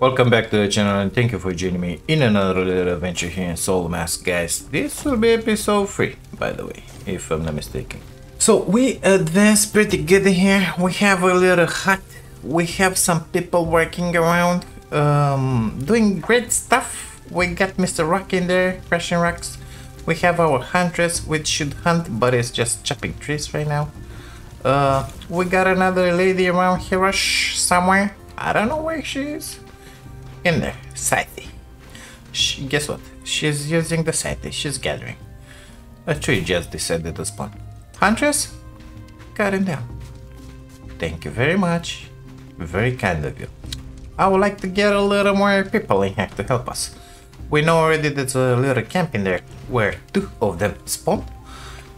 Welcome back to the channel and thank you for joining me in another little adventure here in Soulmask guys. This will be episode 3 by the way, if I'm not mistaken. So we advanced pretty good here. We have a little hut. We have some people working around, um, doing great stuff. We got Mr. Rock in there, crashing rocks. We have our huntress which should hunt but is just chopping trees right now. Uh, we got another lady around here somewhere. I don't know where she is in there, Scythe. She, guess what? She's using the Scythe. She's gathering. A tree just decided to spawn. Huntress? Cut him down. Thank you very much. Very kind of you. I would like to get a little more people in here to help us. We know already there's a little camp in there where two of them spawn.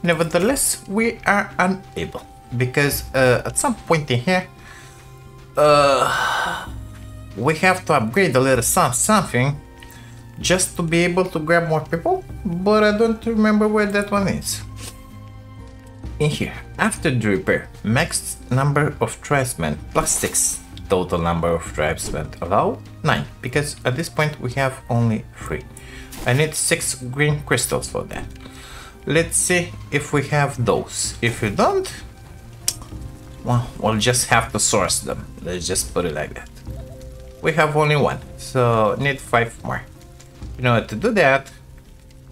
Nevertheless, we are unable because uh, at some point in here, uh, we have to upgrade a little some, something just to be able to grab more people, but I don't remember where that one is. In here, after the repair, max number of tribesmen plus 6, total number of tribesmen allow 9, because at this point we have only 3. I need 6 green crystals for that. Let's see if we have those. If we don't, well, we'll just have to source them. Let's just put it like that we have only one so need five more. You know to do that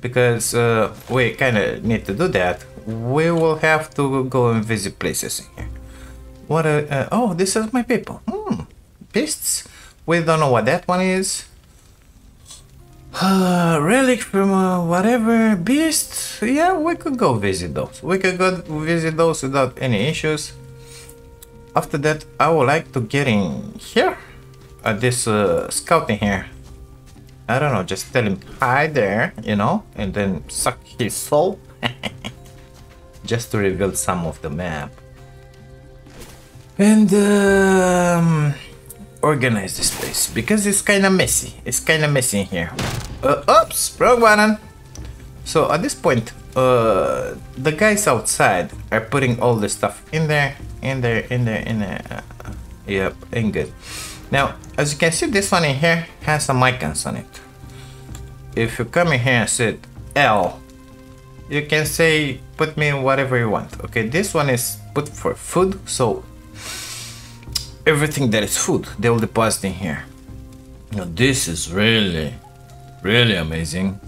because uh, we kind of need to do that we will have to go and visit places in here. What a, uh, oh this is my people. Hmm beasts? We don't know what that one is. Uh, relic from uh, whatever beast? Yeah we could go visit those. We could go visit those without any issues. After that i would like to get in here uh, this uh, scout in here. I don't know, just tell him hi there, you know, and then suck his soul. just to reveal some of the map. And um, organize this place because it's kind of messy. It's kind of messy in here. Uh, oops, wrong button. So at this point, uh, the guys outside are putting all the stuff in there, in there, in there, in there. Uh, yep, ain't good. Now, as you can see, this one in here has some icons on it. If you come in here and say L, you can say put me whatever you want. Okay, this one is put for food, so everything that is food, they will deposit in here. Now this is really, really amazing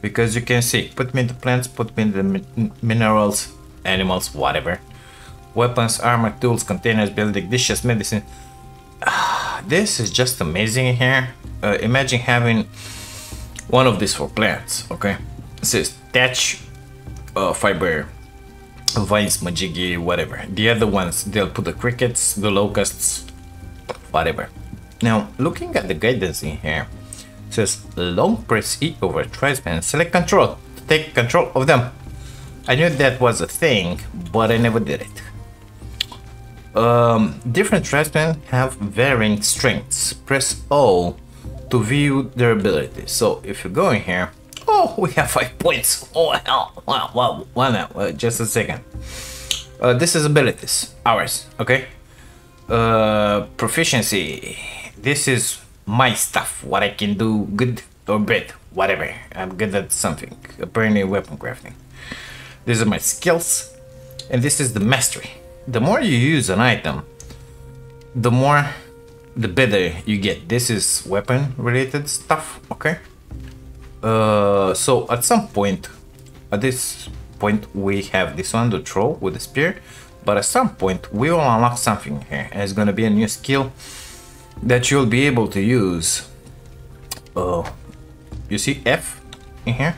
because you can see, put me in the plants, put me in the mi minerals, animals, whatever. Weapons, armor, tools, containers, building, dishes, medicine. this is just amazing here. Uh, imagine having one of these for plants, okay? It says thatch, uh, fiber, vines, majigi, whatever. The other ones, they'll put the crickets, the locusts, whatever. Now, looking at the guidance in here, says long press E over tribesmen and select control to take control of them. I knew that was a thing, but I never did it. Um, different tribesmen have varying strengths. Press O to view their abilities. So if you go in here, oh, we have five points. Oh hell! Wow, wow, wow! Just a second. Uh, this is abilities, ours. Okay. Uh, proficiency. This is my stuff. What I can do, good or bad, whatever. I'm good at something. Apparently, weapon crafting. These are my skills, and this is the mastery the more you use an item, the more, the better you get. This is weapon related stuff, okay? Uh, so at some point, at this point we have this one to throw with the spear, but at some point we will unlock something here, and it's gonna be a new skill that you'll be able to use. Uh, you see F in here?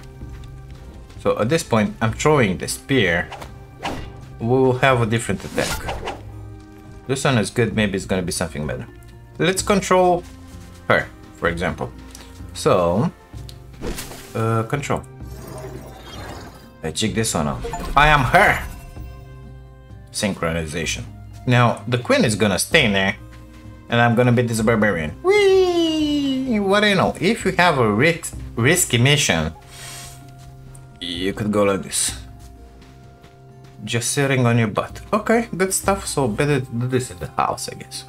So at this point, I'm throwing the spear we will have a different attack. This one is good, maybe it's gonna be something better. Let's control her, for example. So, uh, control. I check this one out. I am her! Synchronization. Now, the queen is gonna stay in there, and I'm gonna be this barbarian. Whee! What do you know? If you have a risk risky mission, you could go like this just sitting on your butt. Okay, good stuff. So better do this in the house, I guess.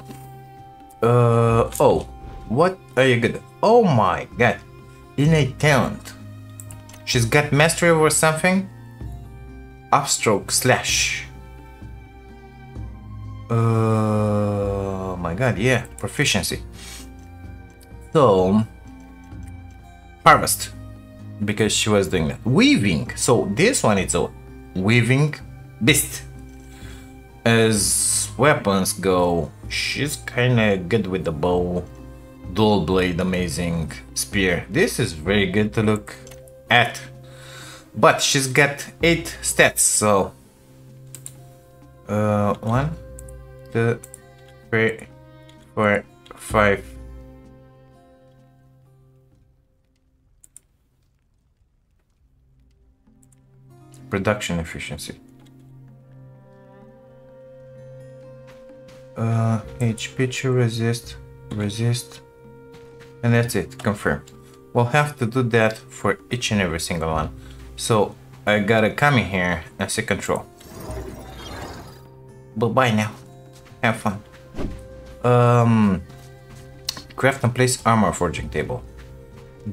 Uh, oh, what are you good at? Oh my god. Innate talent. She's got mastery over something? Upstroke slash. Oh my god, yeah, proficiency. So, harvest, because she was doing that. Weaving, so this one is a weaving beast. As weapons go, she's kinda good with the bow, dual blade, amazing spear. This is very good to look at, but she's got 8 stats, so... Uh, one, two, three, four, five. Production efficiency. Uh, HP to resist, resist, and that's it, confirm. We'll have to do that for each and every single one. So I gotta come in here and see control. Bye bye now. Have fun. Um, craft and place armor forging table.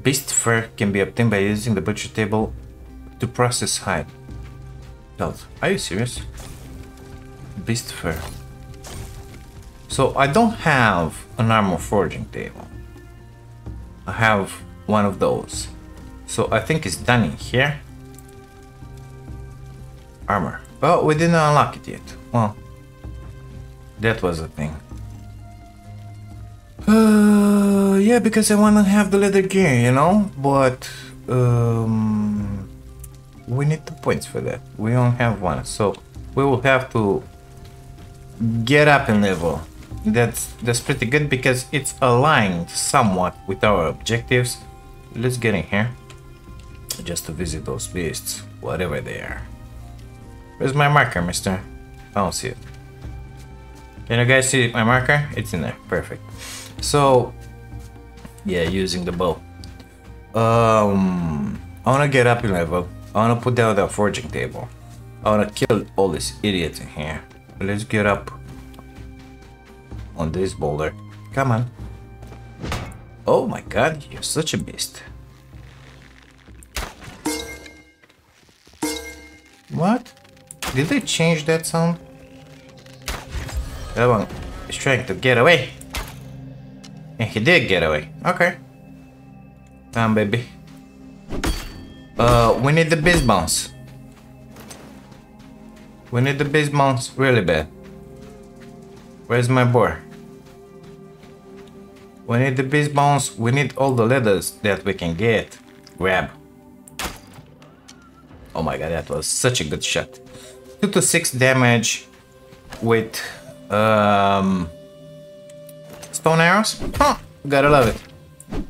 Beast fur can be obtained by using the butcher table to process hide. Belt. Are you serious? Beast fur. So I don't have an armor forging table. I have one of those. So I think it's done in here. Armor. Well, we didn't unlock it yet. Well, that was a thing. Uh, yeah, because I want to have the leather gear, you know? But, um, we need the points for that. We don't have one, so we will have to get up in level. That's, that's pretty good because it's aligned somewhat with our objectives. Let's get in here. Just to visit those beasts, whatever they are. Where's my marker, mister? I don't see it. Can you guys see my marker? It's in there. Perfect. So, yeah, using the bow. Um, I want to get up in level. I want to put down the forging table. I want to kill all these idiots in here. Let's get up on this boulder. Come on. Oh my god, you're such a beast. What? Did they change that sound? That one is trying to get away. And he did get away. Okay. Come baby. Uh, we need the beast bounce. We need the beast bounce really bad. Where's my boar? We need the beast bones, We need all the leathers that we can get. Grab. Oh my god, that was such a good shot. 2 to 6 damage with um, stone arrows? Huh, gotta love it.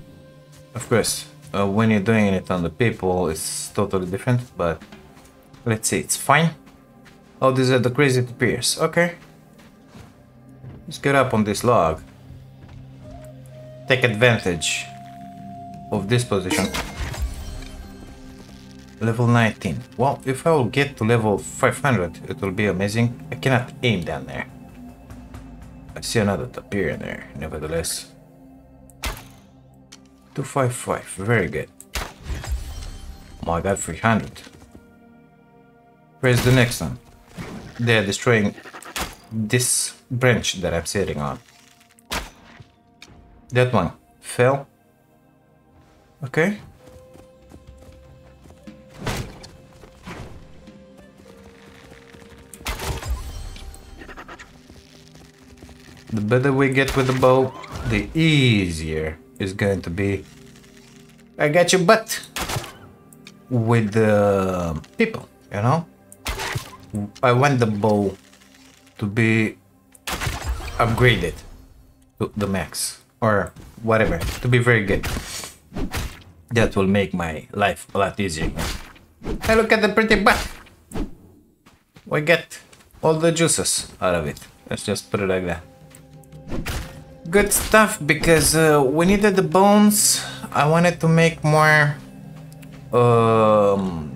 Of course, uh, when you're doing it on the people, it's totally different, but let's see, it's fine. Oh, these are the crazy to. Okay. Let's get up on this log. Take advantage of this position. Level 19. Well, if I will get to level 500, it will be amazing. I cannot aim down there. I see another tapir in there, nevertheless. 255, very good. I got 300. Where's the next one? They're destroying this branch that I'm sitting on. That one fell. Okay. The better we get with the bow, the easier it's going to be. I got your butt with the people, you know? I want the bow to be upgraded to the max or whatever, to be very good. That will make my life a lot easier. Hey, look at the pretty butt. We get all the juices out of it. Let's just put it like that. Good stuff, because uh, we needed the bones. I wanted to make more... Um,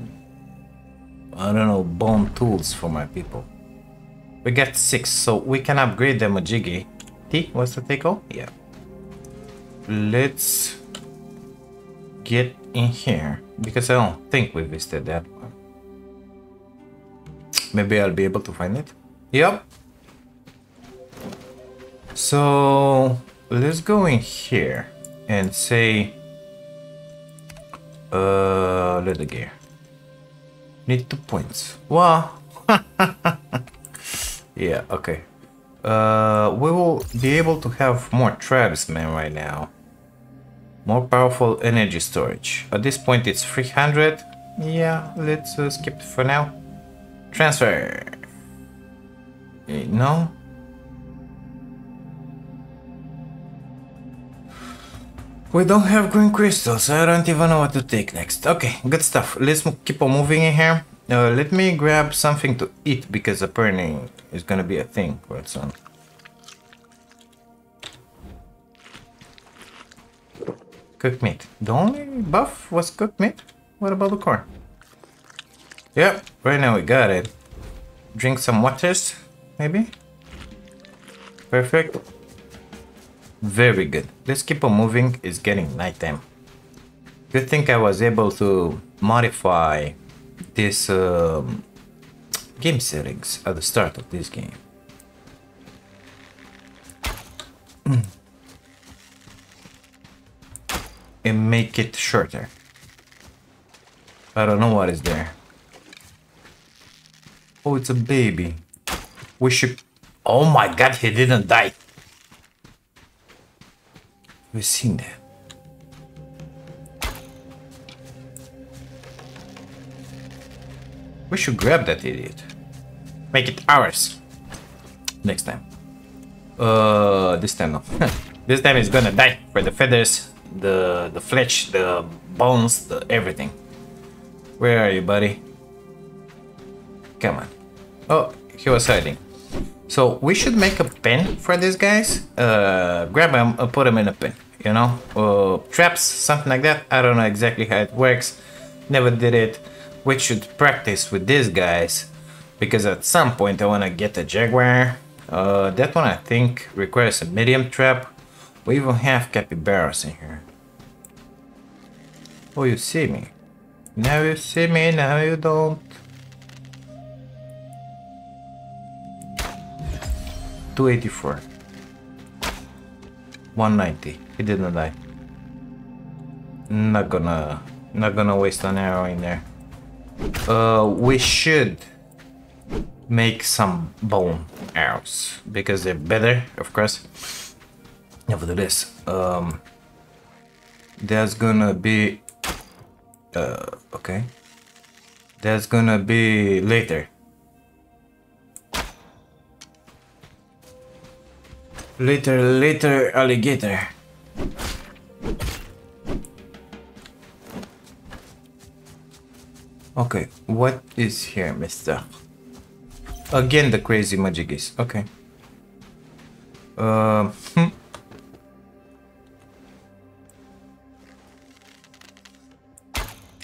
I don't know, bone tools for my people. We got six, so we can upgrade them a jiggy. T, what's the take Yeah. let's get in here because I don't think we visited that one. Maybe I'll be able to find it. Yep. So let's go in here and say uh leather gear. Need two points. Wow. yeah, okay. Uh, we will be able to have more tribesmen right now. More powerful energy storage. At this point it's 300. Yeah, let's uh, skip for now. Transfer. Eh, no? We don't have green crystals, I don't even know what to take next. Okay, good stuff. Let's keep on moving in here. Uh, let me grab something to eat because apparently it's gonna be a thing quite soon. Cooked meat. The only buff was cooked meat? What about the corn? Yep, right now we got it. Drink some waters, maybe? Perfect. Very good. Let's keep on moving. It's getting nighttime. Good thing I was able to modify this um, game settings at the start of this game. and make it shorter. I don't know what is there. Oh, it's a baby. We should... Oh my god, he didn't die. We've seen that. We should grab that idiot. Make it ours. Next time. Uh, this time no. this time he's gonna die for the feathers, the the flesh, the bones, the everything. Where are you, buddy? Come on. Oh, he was hiding. So we should make a pen for these guys. Uh, grab them, uh, put them in a pen. You know, uh, traps, something like that. I don't know exactly how it works. Never did it we should practice with these guys because at some point I want to get a Jaguar. Uh, that one I think requires a medium trap. We even have capybaras in here. Oh, you see me. Now you see me, now you don't. Two eighty four. One ninety. He didn't die. Not gonna not gonna waste an arrow in there. Uh, we should make some bone arrows because they're better, of course. Nevertheless, um, there's gonna be, uh, okay, there's gonna be later. Later, later, alligator. Okay, what is here, mister? Again, the crazy Majigis. Okay. Uh, hmm.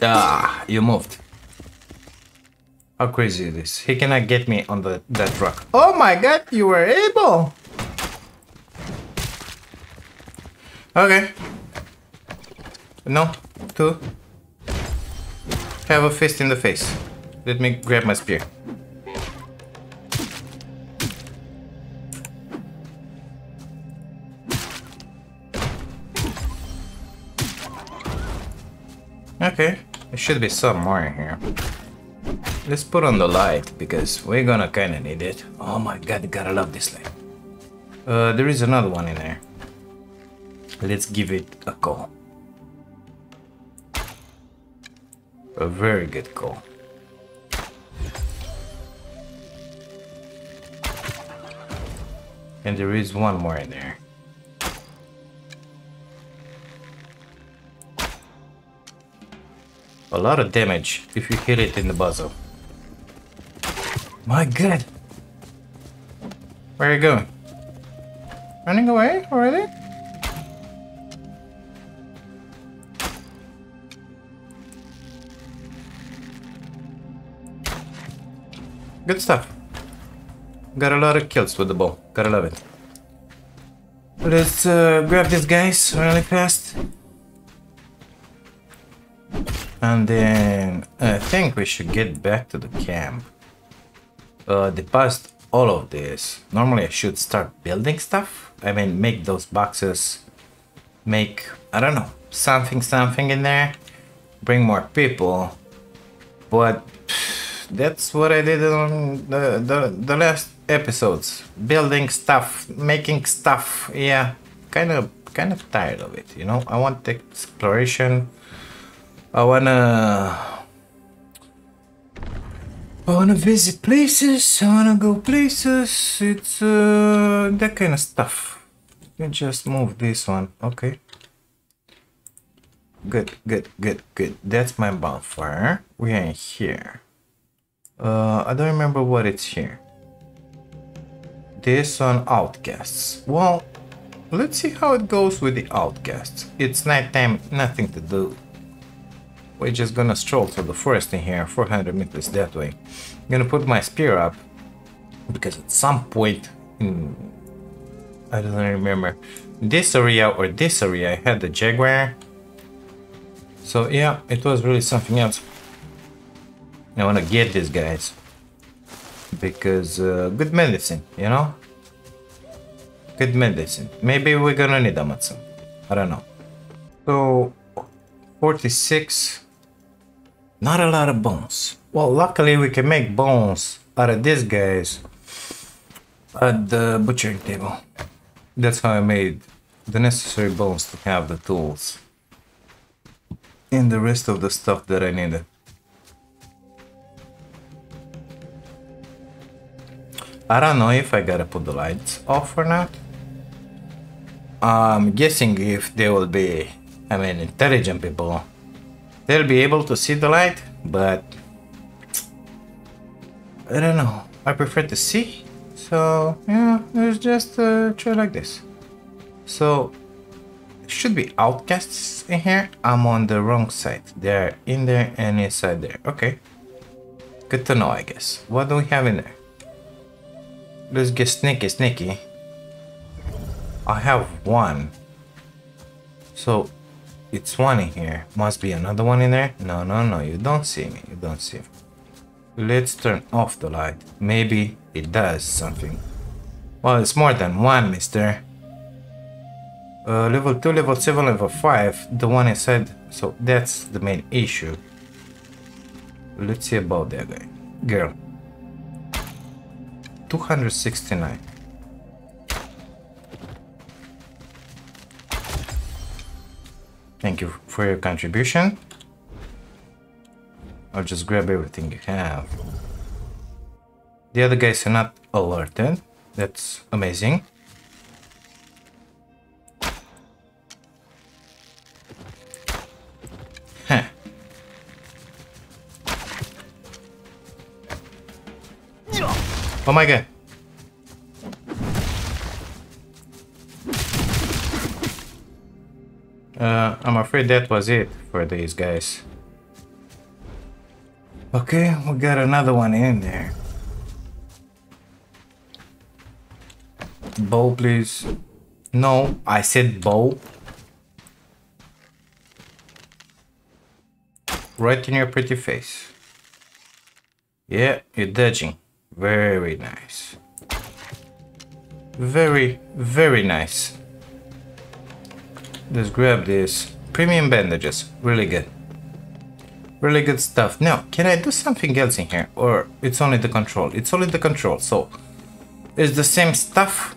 Ah, you moved. How crazy is this? He cannot get me on the that rock. Oh my god, you were able! Okay. No, two, have a fist in the face. Let me grab my spear. Okay, there should be some more in here. Let's put on the light, because we're gonna kinda need it. Oh my god, gotta love this light. Uh, there is another one in there. Let's give it a call. A very good call. And there is one more in there. A lot of damage if you hit it in the muzzle. My god! Where are you going? Running away already? Good stuff. Got a lot of kills with the bow. Gotta love it. Let's uh, grab these guys really fast. And then I think we should get back to the camp. Uh, deposit all of this. Normally I should start building stuff. I mean, make those boxes, make, I don't know, something, something in there. Bring more people. But that's what I did on the, the, the last episodes. Building stuff, making stuff. Yeah, kind of, kind of tired of it, you know? I want exploration. I wanna I wanna visit places, I wanna go places, it's uh, that kind of stuff. You just move this one, okay. Good, good, good, good. That's my bonfire. We are here. Uh, I don't remember what it's here. This on outcasts. Well, let's see how it goes with the outcasts. It's nighttime, nothing to do. We're just gonna stroll through the forest in here, 400 meters that way. I'm gonna put my spear up, because at some point in... I don't remember, this area or this area I had the jaguar. So yeah, it was really something else. I wanna get these guys. Because uh, good medicine, you know? Good medicine. Maybe we're gonna need them at some. I don't know. So 46 not a lot of bones. Well, luckily we can make bones out of these guys at the butchering table. That's how I made the necessary bones to have the tools. And the rest of the stuff that I needed. I don't know if I gotta put the lights off or not. I'm guessing if they will be, I mean, intelligent people they'll be able to see the light, but I don't know. I prefer to see. So yeah, let's just uh, try like this. So should be outcasts in here. I'm on the wrong side. They're in there and inside there. Okay. Good to know, I guess. What do we have in there? Let's get sneaky, sneaky. I have one. So it's one in here. Must be another one in there. No, no, no. You don't see me. You don't see me. Let's turn off the light. Maybe it does something. Well, it's more than one, mister. Uh, level 2, level 7, level 5. The one inside. So that's the main issue. Let's see about that guy. Girl. 269. Thank you for your contribution. I'll just grab everything you have. The other guys are not alerted. That's amazing. Oh my god. Uh, I'm afraid that was it for these guys. Okay, we got another one in there. Bow, please. No, I said bow. Right in your pretty face. Yeah, you're dodging. Very nice. Very, very nice. Let's grab this. Premium bandages. Really good. Really good stuff. Now, can I do something else in here? Or it's only the control? It's only the control. So, it's the same stuff.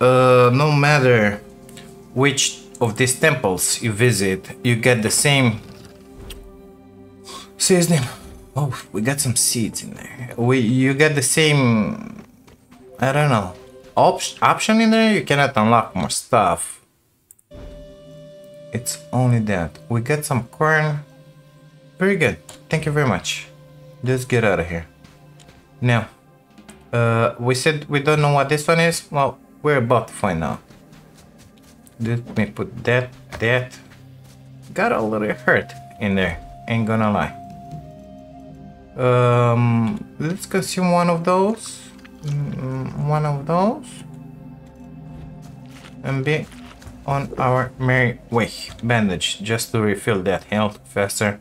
Uh, no matter which of these temples you visit, you get the same... See his name. Oh, we got some seeds in there. We, you get the same... I don't know. Op option in there? You cannot unlock more stuff it's only that. We get some corn. Very good. Thank you very much. Let's get out of here. Now, uh, we said we don't know what this one is. Well, we're about to find out. Let me put that, that. Got a little hurt in there. Ain't gonna lie. Um, let's consume one of those. Mm, one of those. and be on our merry way. Bandage, just to refill that health faster.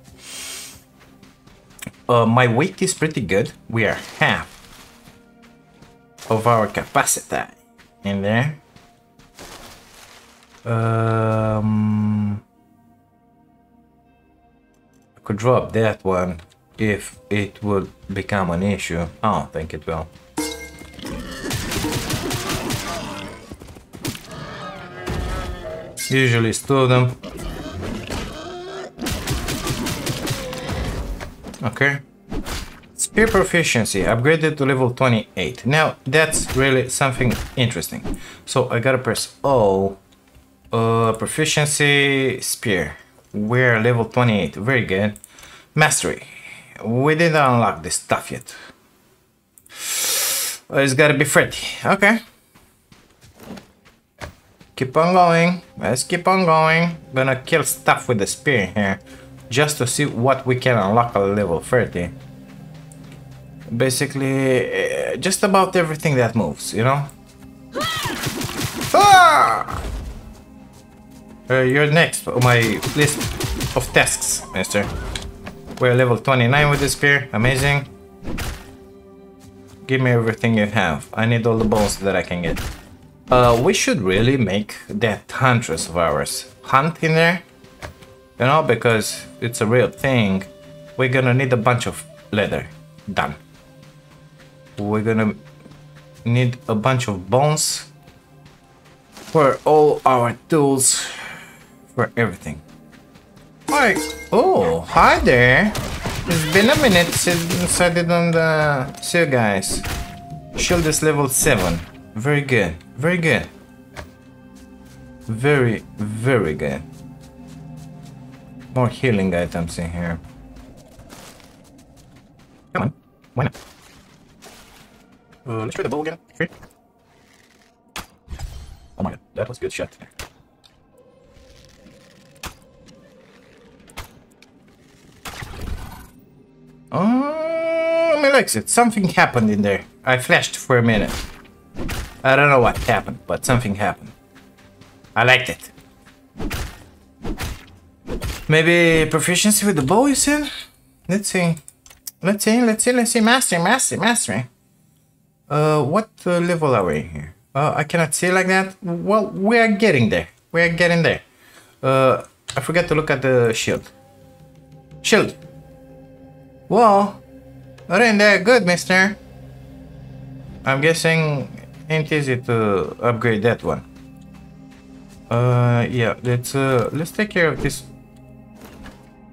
Uh, my weight is pretty good. We are half of our capacity in there. Um, I could drop that one if it would become an issue. I don't think it will. Usually of them. Okay. Spear proficiency upgraded to level 28. Now that's really something interesting. So I gotta press O. Uh, proficiency spear. We're level 28. Very good. Mastery. We didn't unlock this stuff yet. It's gotta be Freddy. Okay. Keep on going. Let's keep on going. Gonna kill stuff with the spear here. Just to see what we can unlock at level 30. Basically, uh, just about everything that moves, you know? Ah! Uh, you're next on my list of tasks, mister. We're level 29 with the spear. Amazing. Give me everything you have. I need all the bones that I can get. Uh, we should really make that huntress of ours hunt in there. You know, because it's a real thing. We're gonna need a bunch of leather. Done. We're gonna need a bunch of bones for all our tools, for everything. Hi. Oh, hi there. It's been a minute since I did on the... see you guys. Shield is level 7. Very good. Very good. Very, very good. More healing items in here. Come on. Why not? Uh, let's try the bow again. Oh my god, that was a good shot. Oh, my legs, it. Something happened in there. I flashed for a minute. I don't know what happened, but something happened. I liked it. Maybe proficiency with the bow, you said? Let's see. Let's see, let's see, let's see. Mastery, mastery, mastery. Uh, what uh, level are we here? Uh, I cannot see like that. Well, we are getting there. We are getting there. Uh, I forgot to look at the shield. Shield. Well, not in that good, mister. I'm guessing ain't easy to upgrade that one. Uh, yeah, let's, uh, let's take care of this.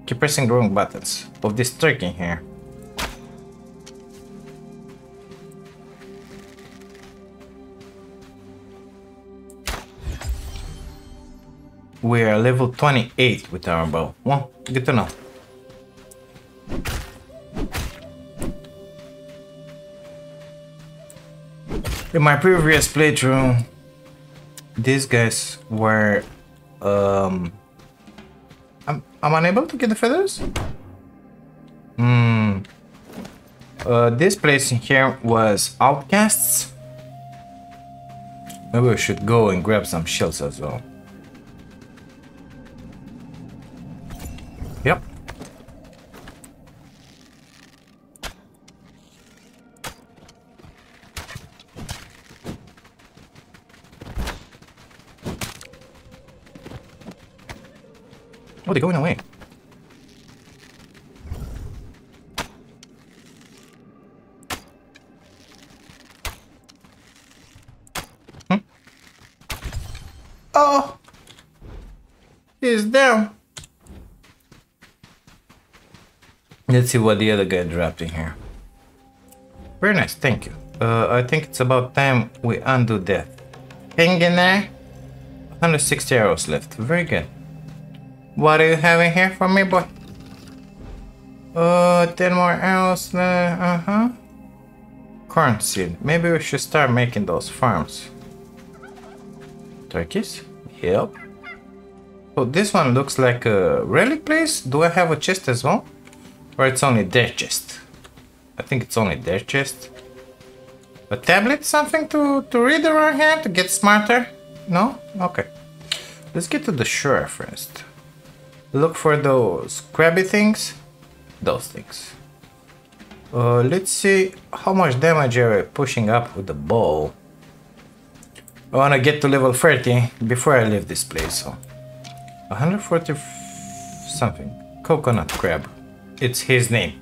Keep pressing the wrong buttons of this turkey here. We are level 28 with our bow. Well, good to know. In my previous playthrough, these guys were... Um, I'm, I'm unable to get the feathers? Hmm. Uh, this place in here was outcasts. Maybe we should go and grab some shells as well. Oh, they're going away. Hmm? Oh! He's down. Let's see what the other guy dropped in here. Very nice, thank you. Uh, I think it's about time we undo that. Ping in there. 160 arrows left. Very good. What are you having here for me, boy? Uh, 10 more arrows. Uh huh. Corn seed. Maybe we should start making those farms. Turkeys? Yep. Oh, this one looks like a relic place. Do I have a chest as well? Or it's only their chest? I think it's only their chest. A tablet? Something to, to read around here to get smarter? No? Okay. Let's get to the shore first. Look for those crabby things. Those things. Uh, let's see how much damage are we pushing up with the bow. I wanna get to level 30 before I leave this place, so... 140 something. Coconut crab. It's his name.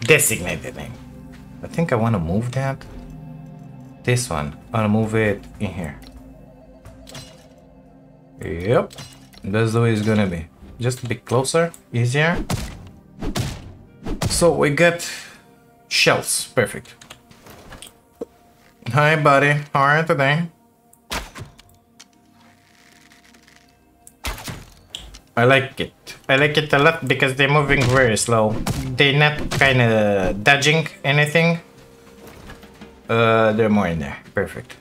Designated name. I think I wanna move that. This one. I wanna move it in here. Yep. That's the way it's gonna be. Just a bit closer, easier. So we get shells. Perfect. Hi, buddy. How are you today? I like it. I like it a lot because they're moving very slow. They're not kind of dodging anything. Uh, they're more in there. Perfect.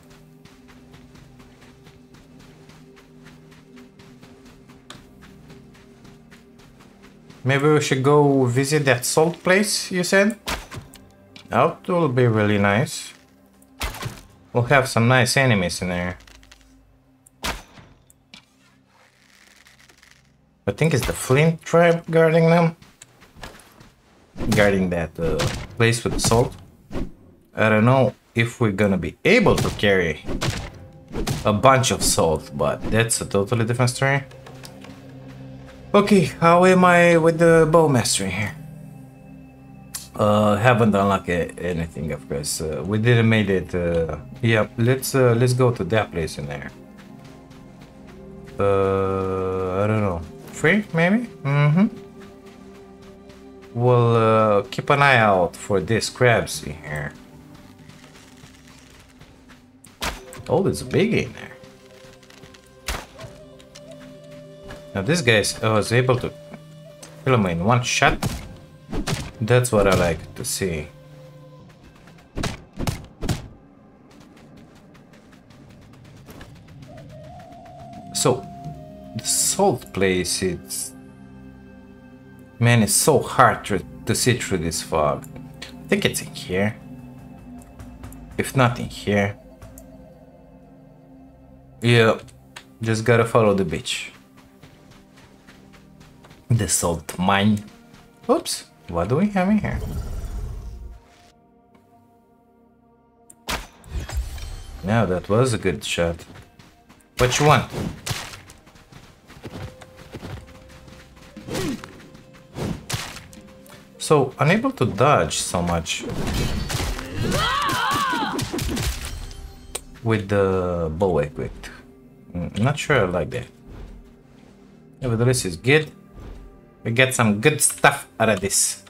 Maybe we should go visit that salt place you said? That will be really nice. We'll have some nice enemies in there. I think it's the Flint tribe guarding them. Guarding that uh, place with the salt. I don't know if we're gonna be able to carry a bunch of salt, but that's a totally different story. Okay, how am I with the bow mastery here? Uh, haven't unlocked anything, of course. Uh, we didn't made it. Uh, yeah, let's uh, let's go to that place in there. Uh, I don't know. Free, maybe? Mm-hmm. We'll uh, keep an eye out for these crabs in here. Oh, there's a big in there. Now this guy was uh, able to kill him in one shot. That's what I like to see. So, the salt place, it's... Man, it's so hard to, to see through this fog. I think it's in here. If not in here. Yeah, just gotta follow the beach. The salt mine. Oops, what do we have in here? Now that was a good shot. What you want? So, unable to dodge so much with the bow equipped. Mm, not sure I like that. Nevertheless, it's good. We get some good stuff out of this.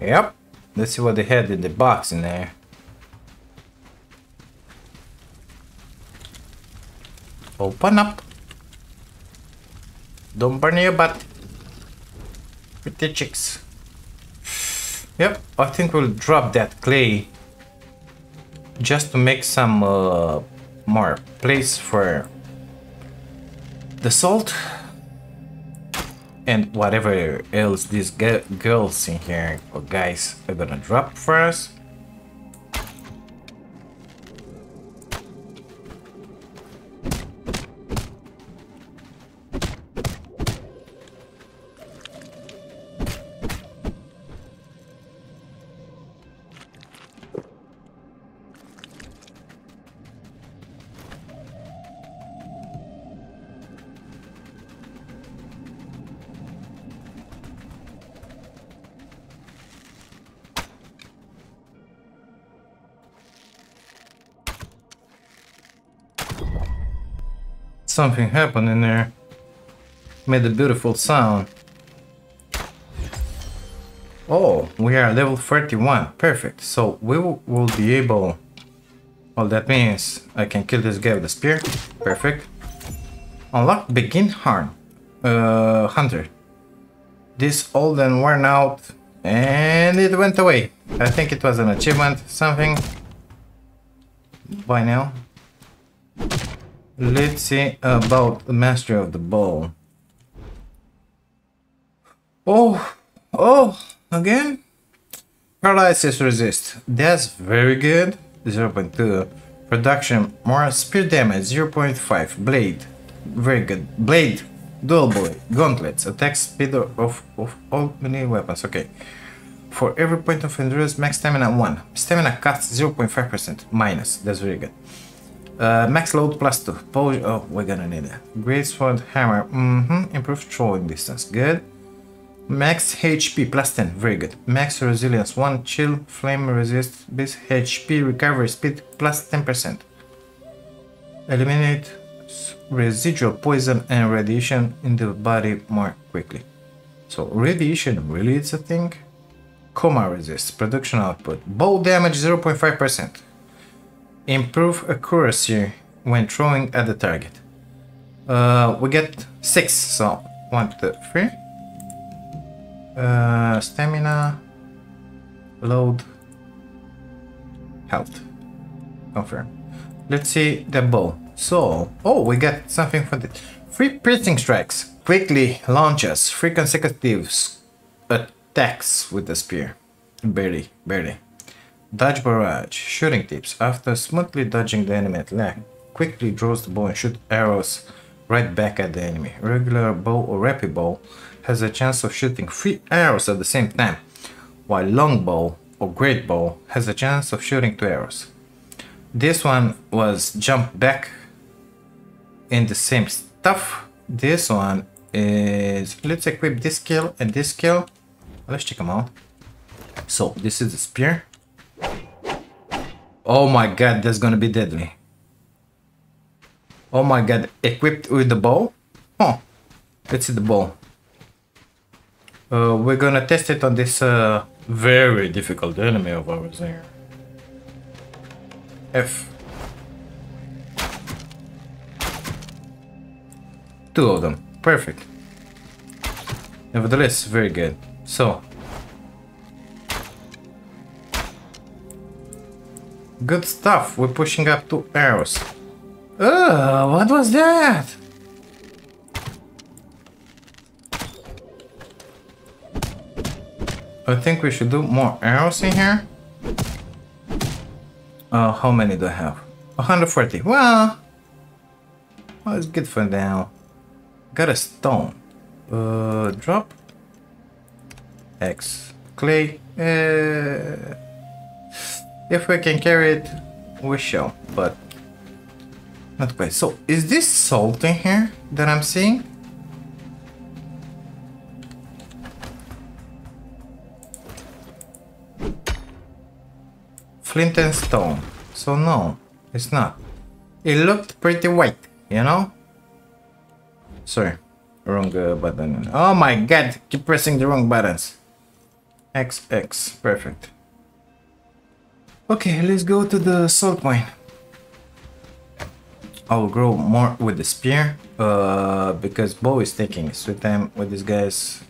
Yep. Let's see what they had in the box in there. Open up. Don't burn your butt. Pretty chicks. Yep, I think we'll drop that clay just to make some uh, more place for the salt and whatever else these girls in here or guys are gonna drop for us. Something happened in there. Made a beautiful sound. Oh, we are level 31. Perfect. So we will, be able... Well, that means I can kill this guy with a spear. Perfect. Unlock Begin Harm. Uh, Hunter. This old and worn out. And it went away. I think it was an achievement, something. By now. Let's see about the master of the bow. Oh, oh, again? Paralysis resist. That's very good. 0 0.2. Production, more spear damage, 0.5. Blade, very good. Blade, dual blade, gauntlets, attack speed of, of all melee weapons. Okay. For every point of endurance, max stamina 1. Stamina cost 0.5%. Minus, that's very good. Uh, max load plus 2. Polish, oh, we're gonna need that. Great sword hammer. Mm-hmm. Improved throwing distance. Good. Max HP plus 10. Very good. Max resilience 1. Chill. Flame resist. Base HP recovery speed plus 10%. Eliminate residual poison and radiation in the body more quickly. So radiation really is a thing? Coma resist. Production output. Bow damage 0.5%. Improve accuracy when throwing at the target. Uh, we get six, so one, two, three. Uh, stamina, load, health. Confirm. Let's see the bow. So, oh, we got something for this. Free piercing strikes. Quickly launches. Three consecutive attacks with the spear. Barely, barely. Dodge barrage, shooting tips. After smoothly dodging the enemy at lag, quickly draws the bow and shoot arrows right back at the enemy. Regular bow or rapid bow has a chance of shooting three arrows at the same time, while long bow or great bow has a chance of shooting two arrows. This one was jump back in the same stuff. This one is let's equip this skill and this skill. Let's check them out. So this is the spear. Oh my god, that's gonna be deadly. Oh my god, equipped with the bow? Huh. Let's see the bow. Uh, we're gonna test it on this uh, very difficult enemy of ours here. F. Two of them. Perfect. Nevertheless, very good. So, Good stuff. We're pushing up two arrows. Ugh, what was that? I think we should do more arrows in here. Uh, how many do I have? 140. Well, well it's good for now. Got a stone. Uh, drop. X. Clay. Uh, if we can carry it, we shall, but not quite. So, is this salt in here that I'm seeing? Flint and stone. So no, it's not. It looked pretty white, you know? Sorry, wrong uh, button. Oh my god, keep pressing the wrong buttons. XX, perfect. Okay, let's go to the salt mine. I'll grow more with the spear, uh, because bow is taking sweet time with these guys.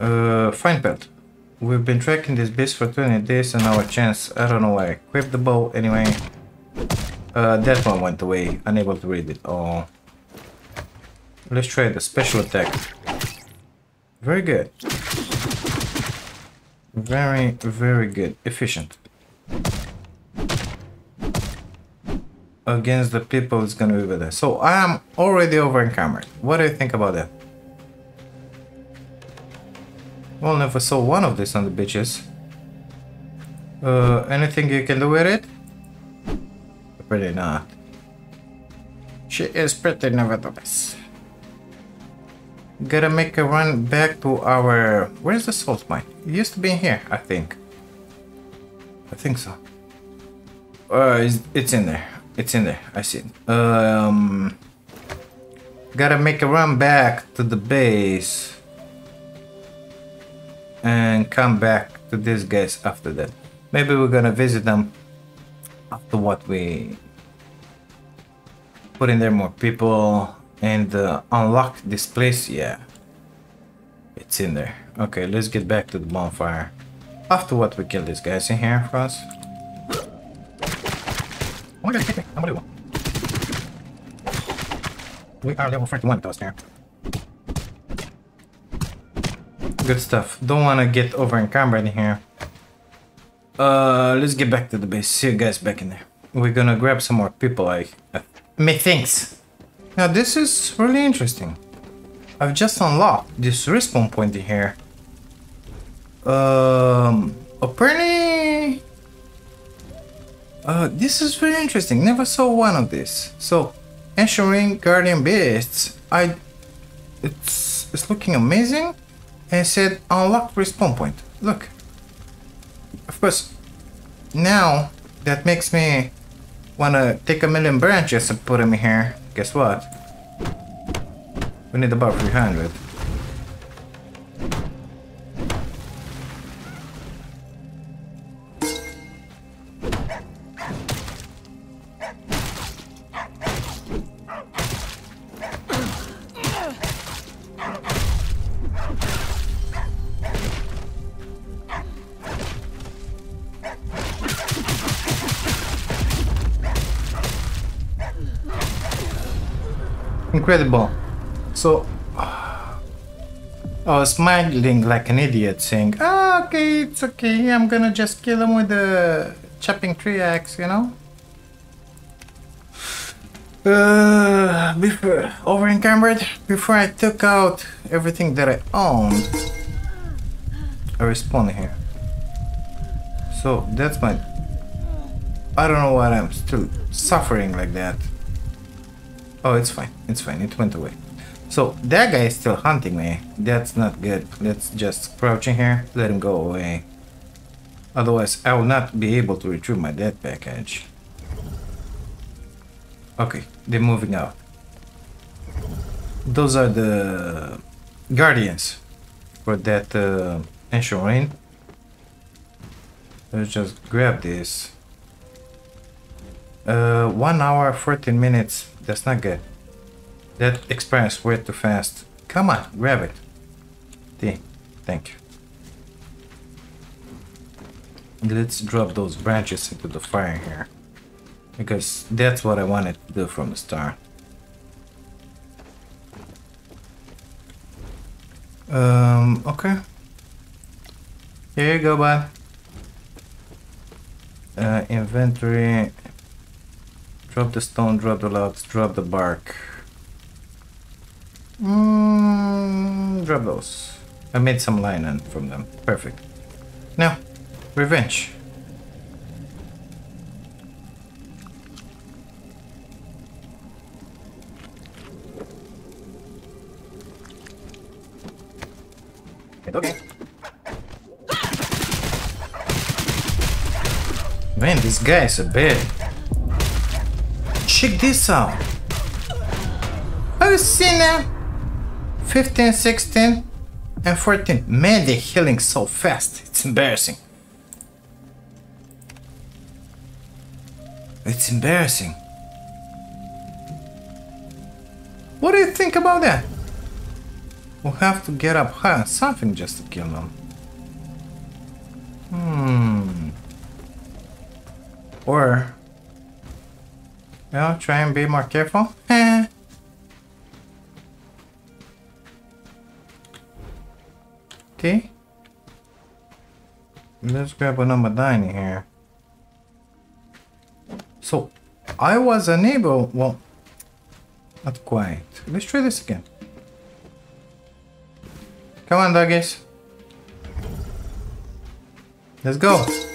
Uh, fine pelt. We've been tracking this beast for 20 days and our chance. I don't know why. Equip the bow anyway. Uh, that one went away. Unable to read it. Oh. Let's try the special attack. Very good. Very, very good. Efficient. Against the people it's gonna be better. So I am already over in encumbered. What do you think about that? Well, never saw one of these on the beaches. Uh, anything you can do with it? Pretty not. She is pretty nevertheless. Gotta make a run back to our... Where's the salt mine? It used to be in here, I think. I think so. Uh, it's, in there. It's in there. I see it. Um, gotta make a run back to the base. And come back to these guys after that. Maybe we're gonna visit them after what we put in there more people and uh, unlock this place? Yeah. It's in there. Okay let's get back to the bonfire. After what we kill these guys in here for us? Oh my god hit me. We are level 31 those there good stuff. Don't want to get over encumbered in here. Uh, let's get back to the base. See you guys back in there. We're gonna grab some more people. I, methinks. Now this is really interesting. I've just unlocked this respawn point in here. Um, apparently, uh, this is very interesting. Never saw one of these. So, Ancient Guardian Beasts. I, it's it's looking amazing. And said unlock respawn point. Look. Of course, now that makes me wanna take a million branches and put them here. Guess what? We need about 300. Incredible. So, I was smiling like an idiot, saying, oh, okay, it's okay, I'm gonna just kill him with the chopping tree axe, you know? Uh, before, over encumbered, before I took out everything that I owned, I respawned here. So, that's my... I don't know why I'm still suffering like that. Oh, it's fine. It's fine. It went away. So that guy is still hunting me. That's not good. Let's just crouch in here. Let him go away. Otherwise, I will not be able to retrieve my dead package. Okay, they're moving out. Those are the guardians for that uh, ancient rain. Let's just grab this. Uh, one hour, 14 minutes. That's not good. That experience way too fast. Come on, grab it. D, thank you. Let's drop those branches into the fire here. Because that's what I wanted to do from the start. Um, okay. Here you go, bud. Uh, inventory, Drop the stone, drop the logs, drop the bark. Mm, drop those. I made some linen from them. Perfect. Now, revenge. Okay. Man, this guy is a bit check this out. Have you seen that? 15, 16, and 14. Man, they're healing so fast. It's embarrassing. It's embarrassing. What do you think about that? We'll have to get up high something just to kill them. Hmm. Or well, try and be more careful. Eh. okay. Let's grab a number 9 here. So, I was unable... Well, not quite. Let's try this again. Come on, doggies. Let's go.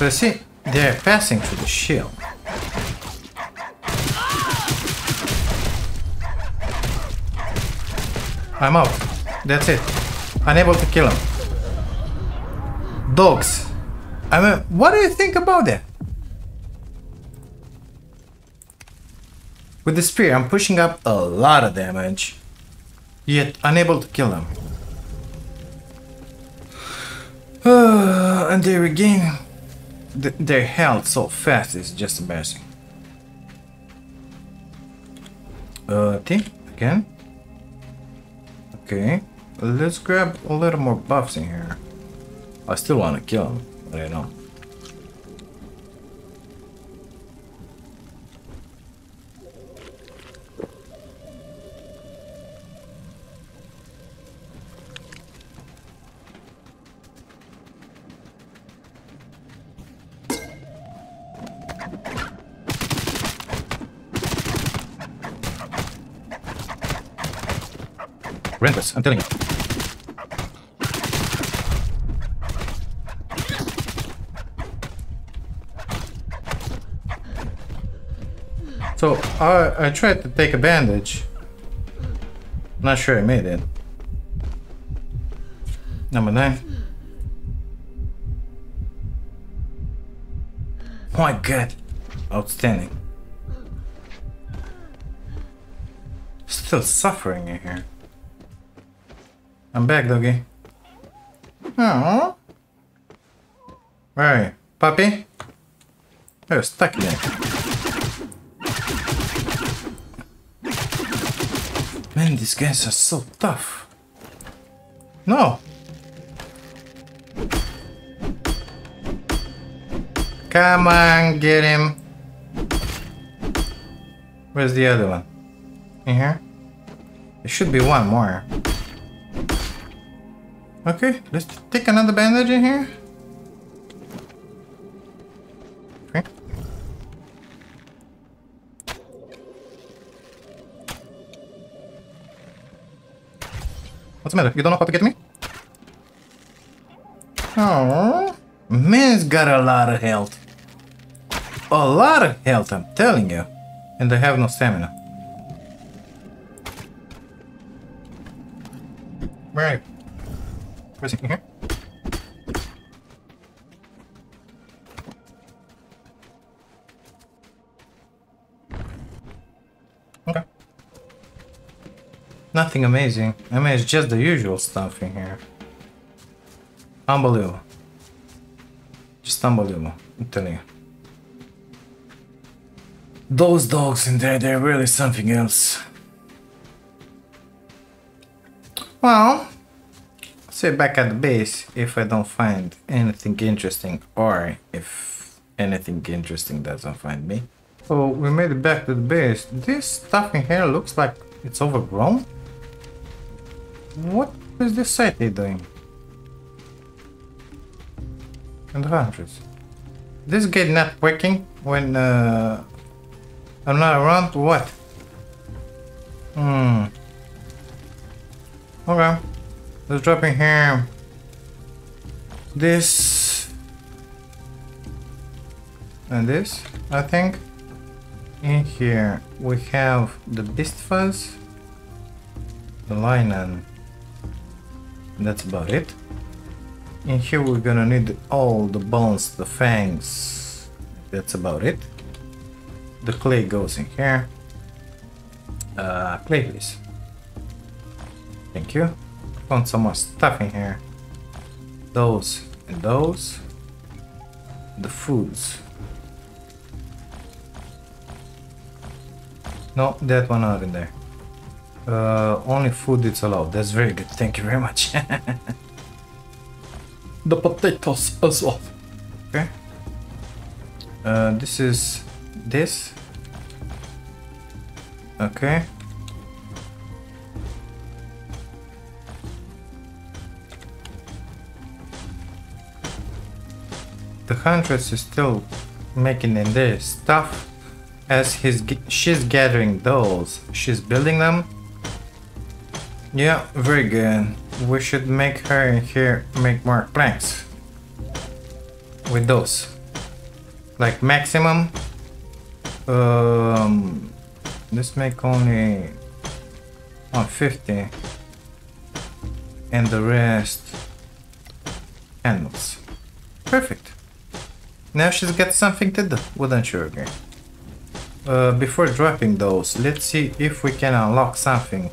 But see, they're passing through the shield. I'm out. That's it. Unable to kill him. Dogs. I mean, what do you think about that? With the spear, I'm pushing up a lot of damage, yet unable to kill them. and they regain th their health so fast is just embarrassing. Uh, T again. Okay, let's grab a little more buffs in here. I still want to kill him, but I know. I'm telling you. So I, I tried to take a bandage. Not sure I made it. Number nine. Oh my god. Outstanding. Still suffering in here. I'm back, doggy. Oh. Where are you? Puppy? You're stuck there. Man, these guys are so tough. No. Come on, get him. Where's the other one? In here? There should be one more. Okay, let's take another bandage in here. Okay. What's the matter? You don't know how to get me? Oh, man's got a lot of health. A lot of health, I'm telling you. And I have no stamina. You? Where's he? Here? Okay. Nothing amazing. I mean, it's just the usual stuff in here. Unbelievable. Just unbelievable. I'm telling you. Those dogs in there, they're really something else. Well, sit back at the base if I don't find anything interesting or if anything interesting doesn't find me. So we made it back to the base. This stuff in here looks like it's overgrown. What is this site doing? And hundreds. This gate not working when uh, I'm not around? What? Hmm. Okay. Let's drop in here. This. And this, I think. In here we have the beast fuzz, the linen. That's about it. In here we're gonna need all the bones, the fangs. That's about it. The clay goes in here. Uh, clay please. Thank you. Found some more stuff in here. Those and those. The foods. No, that one not in there. Uh, only food is allowed. That's very good. Thank you very much. the potatoes as well. Okay. Uh, this is this. Okay. The huntress is still making in there stuff as he's she's gathering those. She's building them. Yeah, very good. We should make her in here make more planks with those. Like maximum. Um, let's make only 150 and the rest handles. Perfect. Now she's got something to do, wouldn't you agree? Uh, before dropping those, let's see if we can unlock something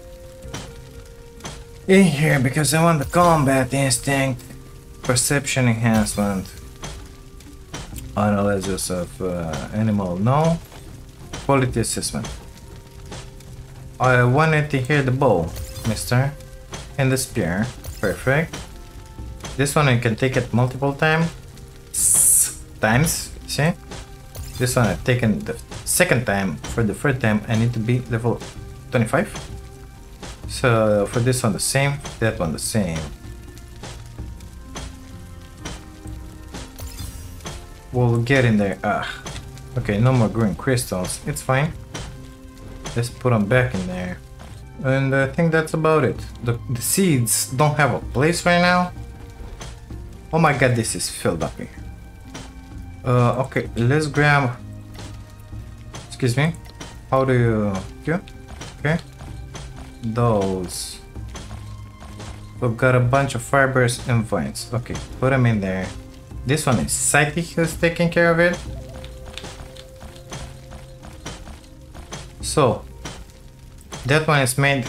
in here because I want the combat instinct, perception enhancement, analysis of uh, animal, no, quality assessment. I wanted to hear the bow, mister, and the spear, perfect. This one I can take it multiple time, times, see? This one I've taken the second time, for the third time I need to be level 25. So for this one the same, that one the same. We'll get in there. Ah, okay, no more green crystals. It's fine. Let's put them back in there. And I think that's about it. The, the seeds don't have a place right now. Oh my god, this is filled up here. Uh, okay, let's grab... Excuse me. How do you... Okay. Those. We've got a bunch of fibers and vines. Okay, put them in there. This one is Psyche who's taking care of it. So, that one is made.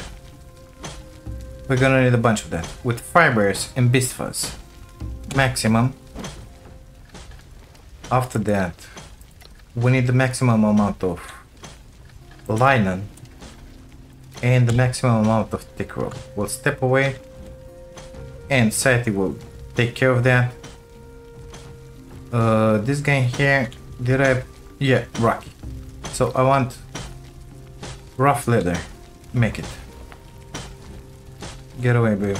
We're gonna need a bunch of that with fibers and beast fuzz. Maximum. After that, we need the maximum amount of linen and the maximum amount of thick. We'll step away and Sati will take care of that. Uh, this guy here, did I? Yeah, Rocky. So I want rough leather. Make it. Get away, baby.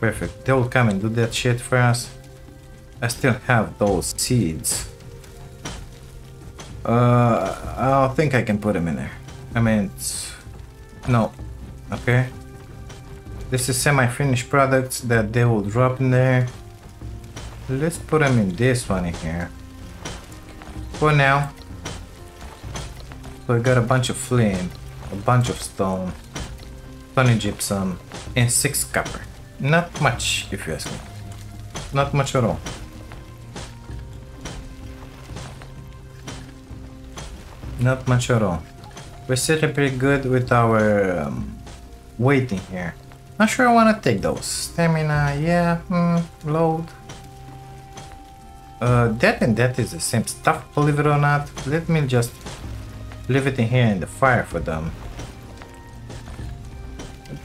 Perfect. They will come and do that shit for us. I still have those seeds. Uh, I think I can put them in there. I mean, no. Okay. This is semi-finished products that they will drop in there. Let's put them in this one in here. For now. So we got a bunch of flint, a bunch of stone, 20 gypsum, and 6 copper. Not much, if you ask me. Not much at all. Not much at all. We're sitting pretty good with our um, waiting here. Not sure I want to take those. Stamina, yeah, mm, load. Uh, that and that is the same stuff, believe it or not. Let me just leave it in here in the fire for them.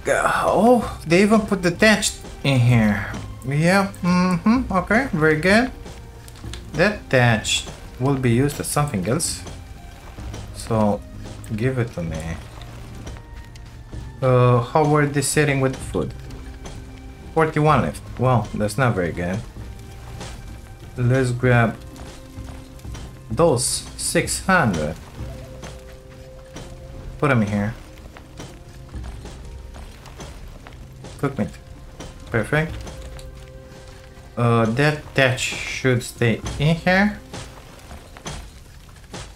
Oh, they even put the thatch in here. Yeah, mm-hmm, okay, very good. That thatch will be used as something else. So, give it to me. Uh, how were they sitting with food? 41 left. Well, that's not very good. Let's grab those 600. Put them here. Cook meat. Perfect. Uh, that thatch should stay in here.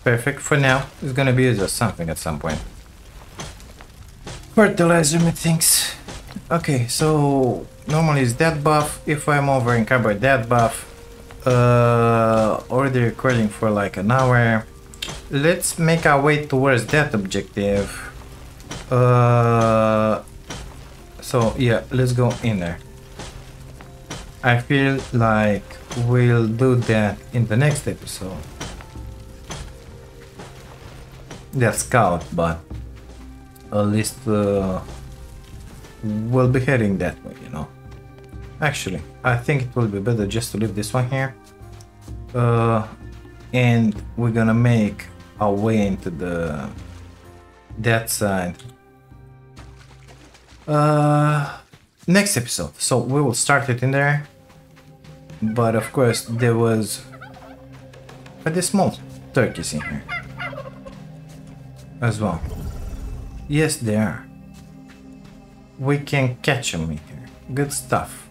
Perfect for now. It's gonna be just something at some point. Fertilizer methinks. Okay, so normally it's that buff. If I'm over in carbide that buff, uh, already recording for like an hour. Let's make our way towards that objective. Uh, so yeah, let's go in there. I feel like we'll do that in the next episode. That scout, but at least uh, we'll be heading that way, you know. Actually, I think it will be better just to leave this one here. Uh, and we're gonna make our way into the that side. Uh, next episode. So we will start it in there. But of course there was a small turkeys in here as well. Yes, they are. We can catch them in here. Good stuff.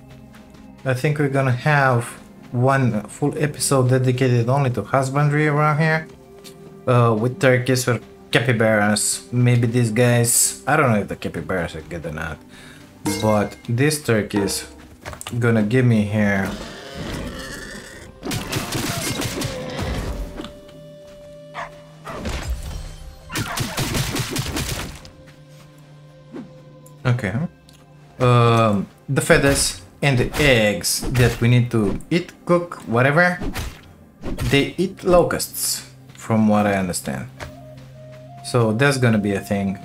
I think we're gonna have one full episode dedicated only to husbandry around here. Uh, with turkeys or capybaras. Maybe these guys, I don't know if the capybaras are good or not. But these turkeys gonna give me here Okay. Um, the feathers and the eggs that we need to eat, cook, whatever, they eat locusts, from what I understand. So that's gonna be a thing.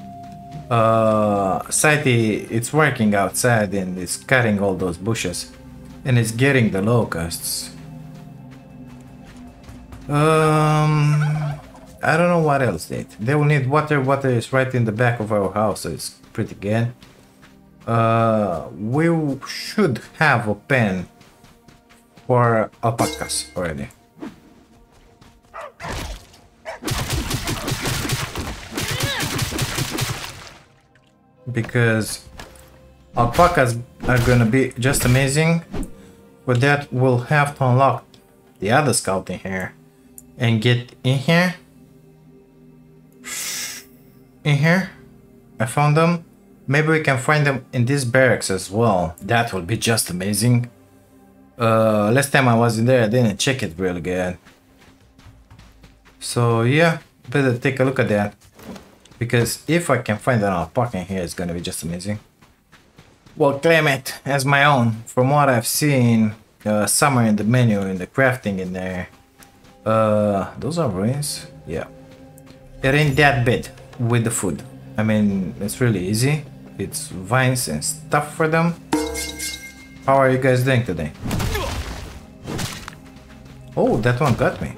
Uh, Saiti, it's working outside and it's cutting all those bushes and it's getting the locusts. Um, I don't know what else they They will need water. Water is right in the back of our house, so it's pretty good. Uh, we should have a pen for alpacas already. because alpacas are gonna be just amazing. For that, we'll have to unlock the other scout in here and get in here. In here, I found them. Maybe we can find them in these barracks as well. That would be just amazing. Uh, last time I was in there, I didn't check it really good. So yeah, better take a look at that. Because if I can find an alpaca in here, it's gonna be just amazing. Well, claim it as my own. From what I've seen, uh, somewhere in the menu, in the crafting in there. Uh, those are ruins? Yeah. It ain't that bad with the food. I mean, it's really easy. It's vines and stuff for them. How are you guys doing today? Oh, that one got me.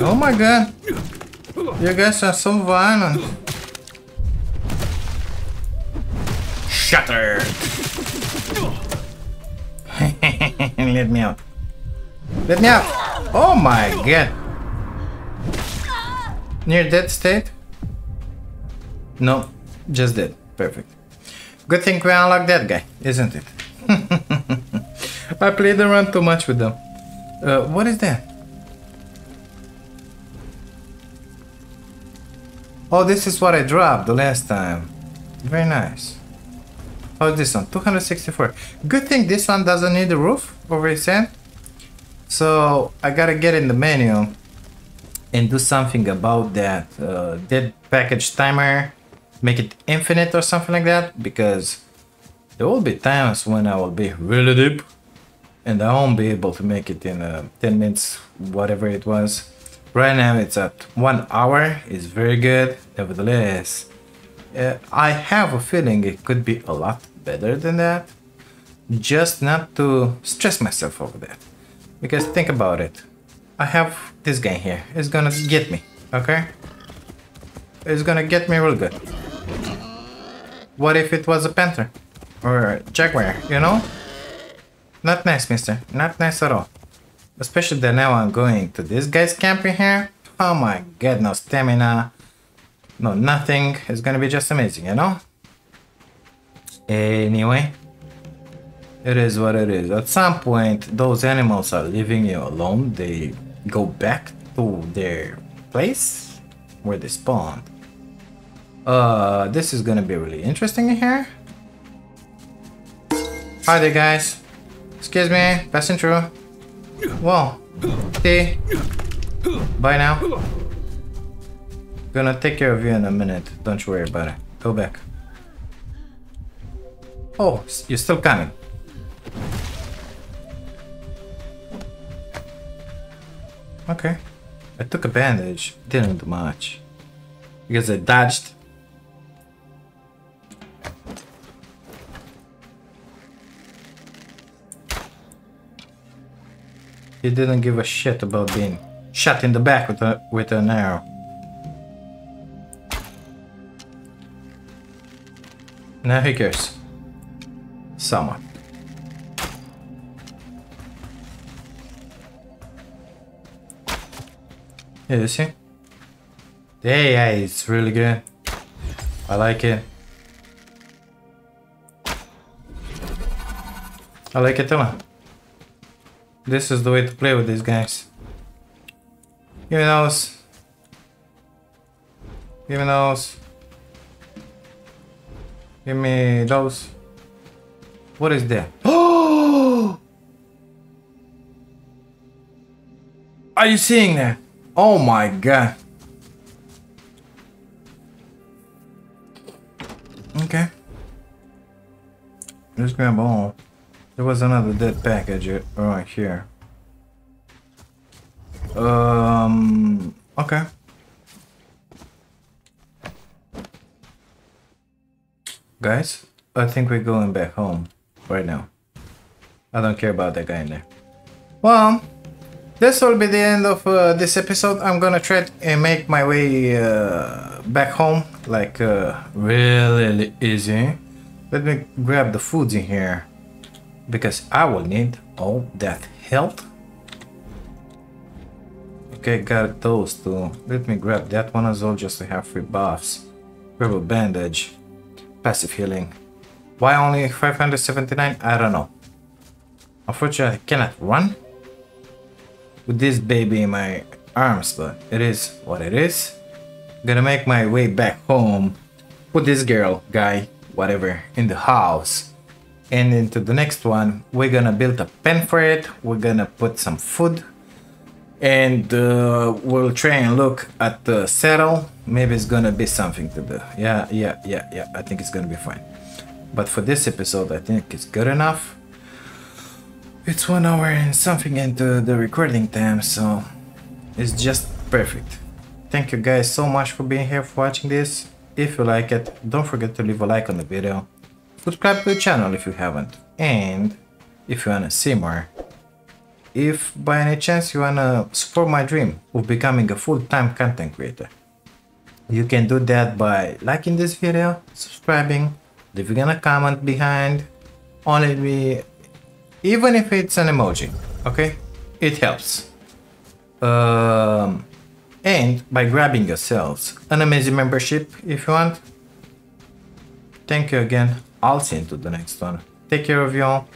Oh my god. You guys are so violent. Shattered. Let me out. Let me out. Oh my god. Near dead state? No, just dead. Perfect. Good thing we unlocked that guy, isn't it? I played around too much with them. Uh, what is that? Oh, this is what I dropped the last time. Very nice. How's this one? 264. Good thing this one doesn't need a roof over his head. So I gotta get in the menu and do something about that uh, dead package timer. Make it infinite or something like that because there will be times when I will be really deep and I won't be able to make it in uh, 10 minutes, whatever it was. Right now it's at one hour, it's very good. Nevertheless, uh, I have a feeling it could be a lot better than that. Just not to stress myself over that. Because think about it. I have this guy here. It's gonna get me, okay? It's gonna get me real good. What if it was a panther? Or a jaguar, you know? Not nice, mister. Not nice at all. Especially that now I'm going to this guy's camp here. Oh my god, no stamina. No nothing. It's gonna be just amazing, you know? Anyway. It is what it is. At some point, those animals are leaving you alone. They go back to their place where they spawned. Uh, this is gonna be really interesting in here. Hi there, guys. Excuse me, passing through. Well, see. Bye now. Gonna take care of you in a minute. Don't you worry about it. Go back. Oh, you're still coming. Okay. I took a bandage. Didn't do much. Because I dodged. He didn't give a shit about being shot in the back with a with an arrow. Now he cares. Somewhat. Yeah, you see? Yeah, yeah, it's really good. I like it. I like it a lot. This is the way to play with these guys. Give me those. Give me those. Give me those. What is that? Oh! Are you seeing that? Oh my god. Okay. Let's grab all. There was another dead package right here. Um, okay. Guys, I think we're going back home right now. I don't care about that guy in there. Well, this will be the end of uh, this episode. I'm gonna try and make my way uh, back home, like uh, really easy. Let me grab the foods in here. because I will need all that health. Okay, got those two. Let me grab that one as well just to have free buffs. Grab a bandage. Passive healing. Why only 579? I don't know. Unfortunately, I cannot run with this baby in my arms, but it is what it is. Gonna make my way back home with this girl, guy, whatever, in the house. And into the next one, we're gonna build a pen for it. We're gonna put some food and uh, we'll try and look at the saddle. Maybe it's gonna be something to do. Yeah, yeah, yeah, yeah. I think it's gonna be fine. But for this episode, I think it's good enough. It's one hour and something into the recording time, so it's just perfect. Thank you guys so much for being here for watching this. If you like it, don't forget to leave a like on the video. Subscribe to the channel if you haven't. And if you wanna see more, if by any chance you wanna support my dream of becoming a full-time content creator, you can do that by liking this video, subscribing, leaving a comment behind, only me even if it's an emoji okay? It helps. Um, and by grabbing yourselves an amazing membership if you want. Thank you again. I'll see you to the next one. Take care of y'all